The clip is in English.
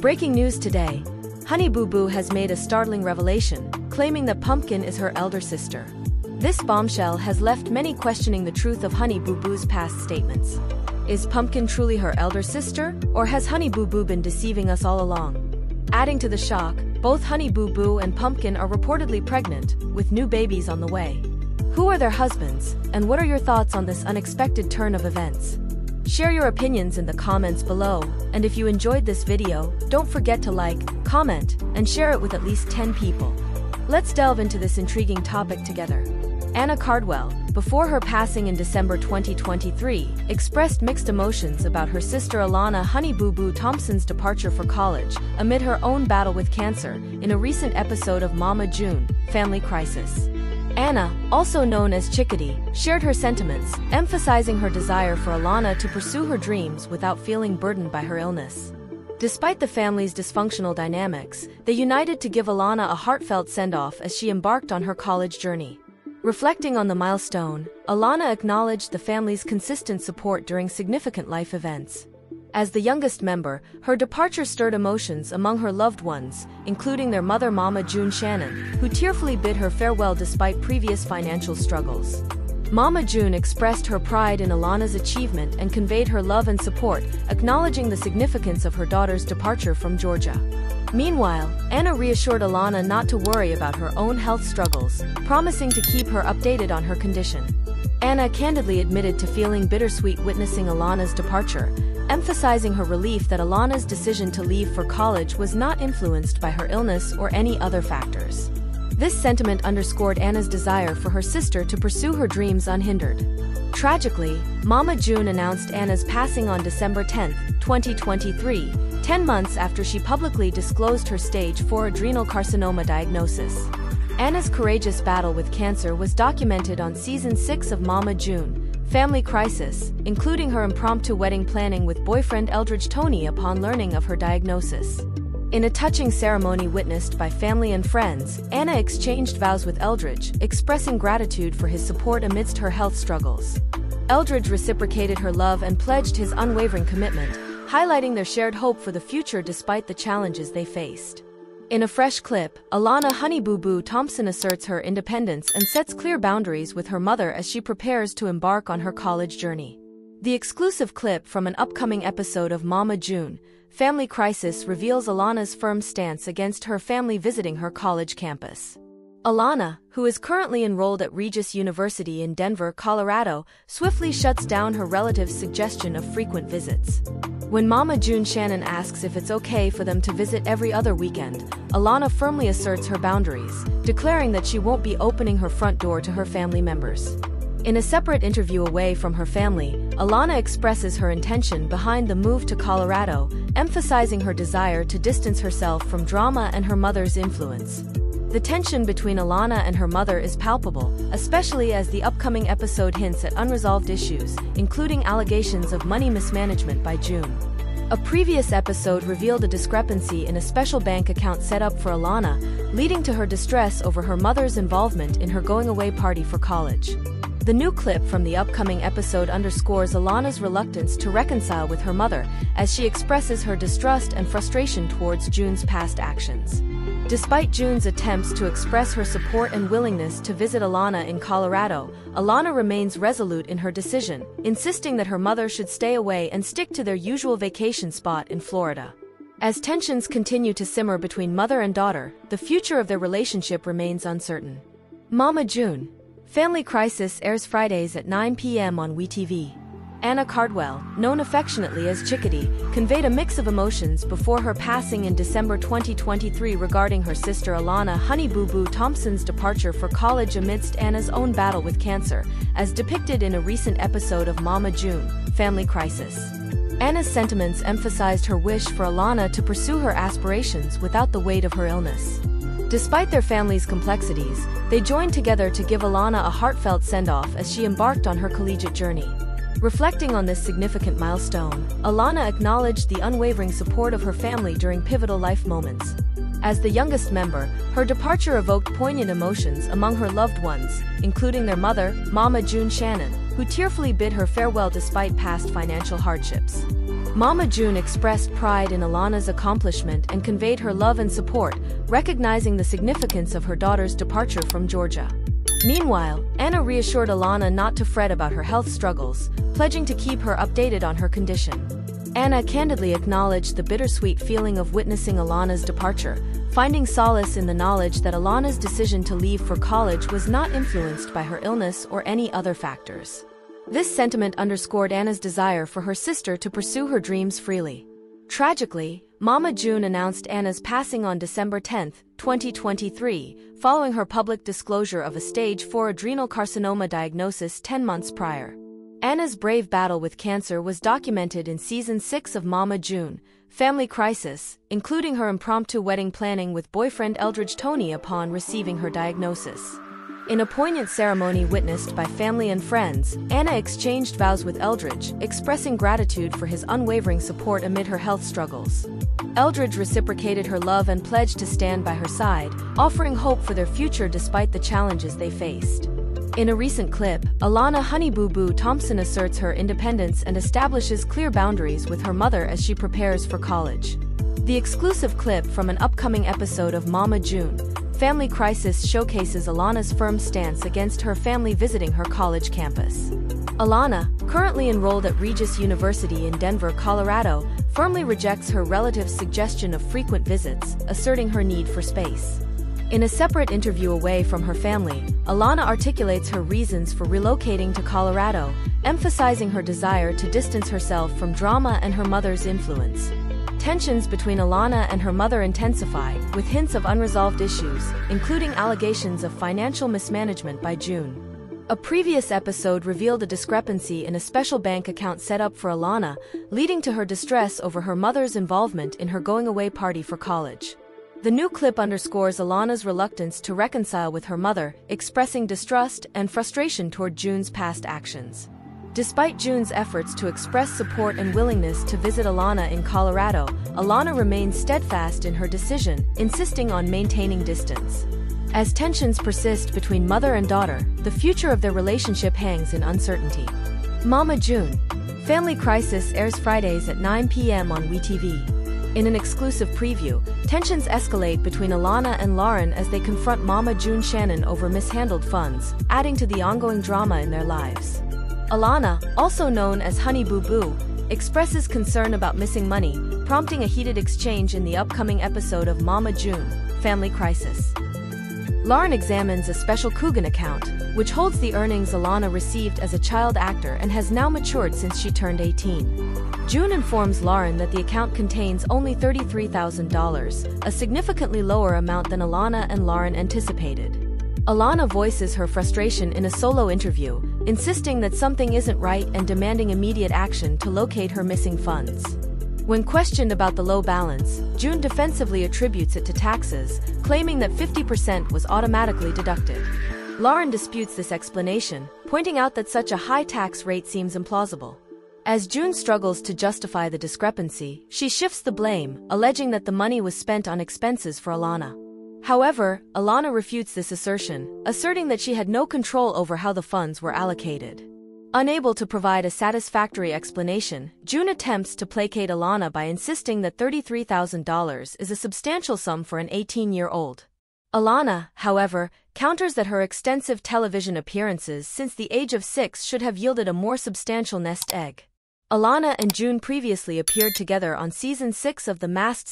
Breaking news today Honey Boo Boo has made a startling revelation, claiming that Pumpkin is her elder sister. This bombshell has left many questioning the truth of Honey Boo Boo's past statements. Is Pumpkin truly her elder sister, or has Honey Boo Boo been deceiving us all along? Adding to the shock, both Honey Boo Boo and Pumpkin are reportedly pregnant, with new babies on the way. Who are their husbands, and what are your thoughts on this unexpected turn of events? Share your opinions in the comments below, and if you enjoyed this video, don't forget to like, comment, and share it with at least 10 people. Let's delve into this intriguing topic together. Anna Cardwell, before her passing in December 2023, expressed mixed emotions about her sister Alana Honey Boo Boo Thompson's departure for college, amid her own battle with cancer, in a recent episode of Mama June, Family Crisis. Anna, also known as Chickadee, shared her sentiments, emphasizing her desire for Alana to pursue her dreams without feeling burdened by her illness. Despite the family's dysfunctional dynamics, they united to give Alana a heartfelt send-off as she embarked on her college journey. Reflecting on the milestone, Alana acknowledged the family's consistent support during significant life events. As the youngest member, her departure stirred emotions among her loved ones, including their mother Mama June Shannon, who tearfully bid her farewell despite previous financial struggles. Mama June expressed her pride in Alana's achievement and conveyed her love and support, acknowledging the significance of her daughter's departure from Georgia. Meanwhile, Anna reassured Alana not to worry about her own health struggles, promising to keep her updated on her condition. Anna candidly admitted to feeling bittersweet witnessing Alana's departure, emphasizing her relief that Alana's decision to leave for college was not influenced by her illness or any other factors. This sentiment underscored Anna's desire for her sister to pursue her dreams unhindered. Tragically, Mama June announced Anna's passing on December 10, 2023, 10 months after she publicly disclosed her stage 4 adrenal carcinoma diagnosis. Anna's courageous battle with cancer was documented on season 6 of Mama June, Family Crisis, including her impromptu wedding planning with boyfriend Eldridge Toney upon learning of her diagnosis. In a touching ceremony witnessed by family and friends, Anna exchanged vows with Eldridge, expressing gratitude for his support amidst her health struggles. Eldridge reciprocated her love and pledged his unwavering commitment, highlighting their shared hope for the future despite the challenges they faced. In a fresh clip, Alana Honey Boo Boo Thompson asserts her independence and sets clear boundaries with her mother as she prepares to embark on her college journey. The exclusive clip from an upcoming episode of Mama June, Family Crisis reveals Alana's firm stance against her family visiting her college campus. Alana, who is currently enrolled at Regis University in Denver, Colorado, swiftly shuts down her relative's suggestion of frequent visits. When Mama June Shannon asks if it's okay for them to visit every other weekend, Alana firmly asserts her boundaries, declaring that she won't be opening her front door to her family members. In a separate interview away from her family, Alana expresses her intention behind the move to Colorado, emphasizing her desire to distance herself from drama and her mother's influence. The tension between Alana and her mother is palpable, especially as the upcoming episode hints at unresolved issues, including allegations of money mismanagement by June. A previous episode revealed a discrepancy in a special bank account set up for Alana, leading to her distress over her mother's involvement in her going away party for college. The new clip from the upcoming episode underscores Alana's reluctance to reconcile with her mother as she expresses her distrust and frustration towards June's past actions. Despite June's attempts to express her support and willingness to visit Alana in Colorado, Alana remains resolute in her decision, insisting that her mother should stay away and stick to their usual vacation spot in Florida. As tensions continue to simmer between mother and daughter, the future of their relationship remains uncertain. Mama June. Family Crisis airs Fridays at 9 p.m. on WeTV. Anna Cardwell, known affectionately as Chickadee, conveyed a mix of emotions before her passing in December 2023 regarding her sister Alana Honey Boo Boo Thompson's departure for college amidst Anna's own battle with cancer, as depicted in a recent episode of Mama June, Family Crisis. Anna's sentiments emphasized her wish for Alana to pursue her aspirations without the weight of her illness. Despite their family's complexities, they joined together to give Alana a heartfelt send-off as she embarked on her collegiate journey. Reflecting on this significant milestone, Alana acknowledged the unwavering support of her family during pivotal life moments. As the youngest member, her departure evoked poignant emotions among her loved ones, including their mother, Mama June Shannon, who tearfully bid her farewell despite past financial hardships. Mama June expressed pride in Alana's accomplishment and conveyed her love and support, recognizing the significance of her daughter's departure from Georgia. Meanwhile, Anna reassured Alana not to fret about her health struggles, pledging to keep her updated on her condition. Anna candidly acknowledged the bittersweet feeling of witnessing Alana's departure, finding solace in the knowledge that Alana's decision to leave for college was not influenced by her illness or any other factors. This sentiment underscored Anna's desire for her sister to pursue her dreams freely. Tragically, Mama June announced Anna's passing on December 10, 2023, following her public disclosure of a stage 4 adrenal carcinoma diagnosis 10 months prior. Anna's brave battle with cancer was documented in season 6 of Mama June, Family Crisis, including her impromptu wedding planning with boyfriend Eldridge Toney upon receiving her diagnosis. In a poignant ceremony witnessed by family and friends, Anna exchanged vows with Eldridge, expressing gratitude for his unwavering support amid her health struggles. Eldridge reciprocated her love and pledged to stand by her side, offering hope for their future despite the challenges they faced. In a recent clip, Alana Honey Boo Boo Thompson asserts her independence and establishes clear boundaries with her mother as she prepares for college. The exclusive clip from an upcoming episode of Mama June, Family Crisis showcases Alana's firm stance against her family visiting her college campus. Alana, currently enrolled at Regis University in Denver, Colorado, firmly rejects her relative's suggestion of frequent visits, asserting her need for space. In a separate interview away from her family, Alana articulates her reasons for relocating to Colorado, emphasizing her desire to distance herself from drama and her mother's influence. Tensions between Alana and her mother intensify, with hints of unresolved issues, including allegations of financial mismanagement by June. A previous episode revealed a discrepancy in a special bank account set up for Alana, leading to her distress over her mother's involvement in her going away party for college. The new clip underscores Alana's reluctance to reconcile with her mother, expressing distrust and frustration toward June's past actions. Despite June's efforts to express support and willingness to visit Alana in Colorado, Alana remains steadfast in her decision, insisting on maintaining distance. As tensions persist between mother and daughter, the future of their relationship hangs in uncertainty. Mama June. Family Crisis airs Fridays at 9 p.m. on WeTV. In an exclusive preview, tensions escalate between Alana and Lauryn as they confront Mama June Shannon over mishandled funds, adding to the ongoing drama in their lives. Alana, also known as Honey Boo Boo, expresses concern about missing money, prompting a heated exchange in the upcoming episode of Mama June, Family Crisis. Lauryn examines a special Coogan account, which holds the earnings Alana received as a child actor and has now matured since she turned 18. June informs Lauryn that the account contains only $33,000, a significantly lower amount than Alana and Lauryn anticipated. Alana voices her frustration in a solo interview, insisting that something isn't right and demanding immediate action to locate her missing funds. When questioned about the low balance, June defensively attributes it to taxes, claiming that 50% was automatically deducted. Lauryn disputes this explanation, pointing out that such a high tax rate seems implausible. As June struggles to justify the discrepancy, she shifts the blame, alleging that the money was spent on expenses for Alana. However, Alana refutes this assertion, asserting that she had no control over how the funds were allocated. Unable to provide a satisfactory explanation, June attempts to placate Alana by insisting that $33,000 is a substantial sum for an 18-year-old. Alana, however, counters that her extensive television appearances since the age of six should have yielded a more substantial nest egg. Alana and June previously appeared together on season 6 of The Masked